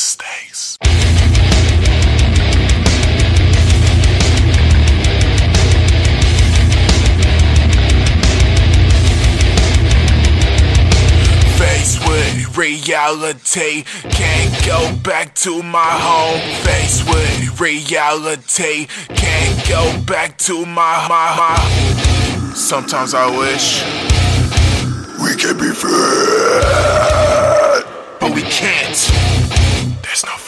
stays. With reality, can't go back to my home. Face with reality, can't go back to my my my. Sometimes I wish we could be friends, but we can't. There's no